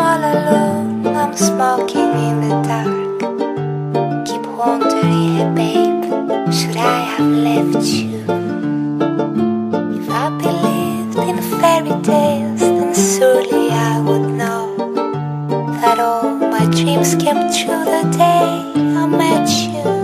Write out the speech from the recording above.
all alone, I'm smoking in the dark. Keep wondering, hey babe, should I have left you? If I believed in fairy tales, then surely I would know that all my dreams came true the day I met you.